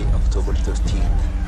October 13th.